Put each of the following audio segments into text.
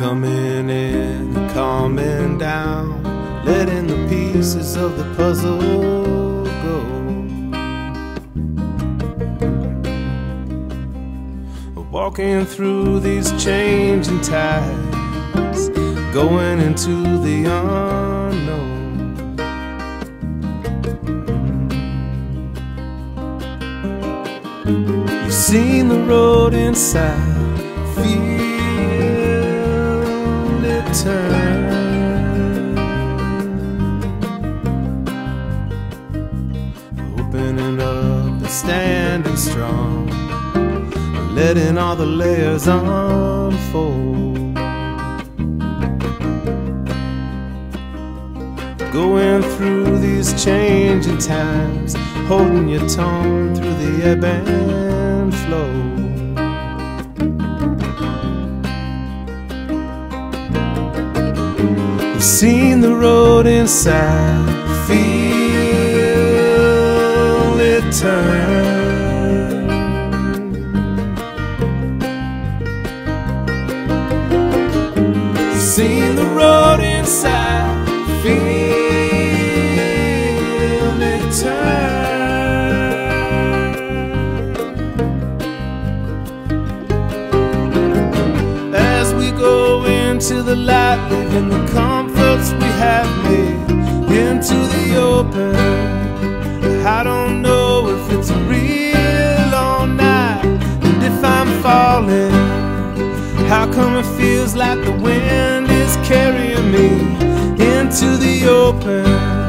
Coming in, calming down, letting the pieces of the puzzle go. Walking through these changing tides, going into the unknown. You've seen the road inside, feel it turn. Opening up and standing strong, letting all the layers unfold. Going through these changing times, holding your tone through the ebb and flow. Seen the road inside, feel it turn. Seen the road inside, feel it turn. As we go into the light, living the comforts we have made into the open. I don't know if it's real or not, and if I'm falling. How come it feels like the wind is carrying me into the open?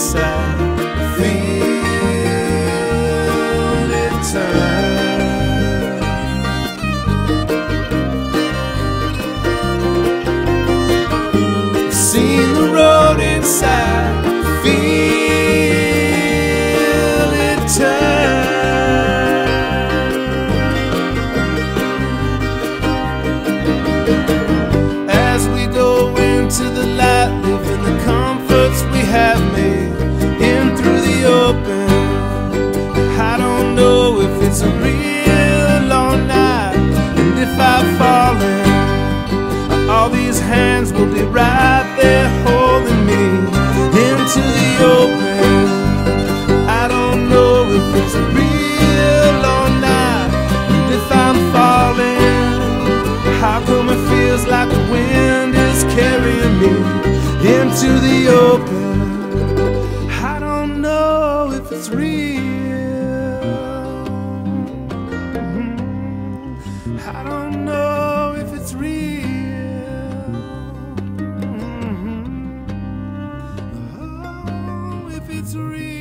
Inside, open? I don't know if it's real. I don't know if it's real. If it's real. Oh, if it's real.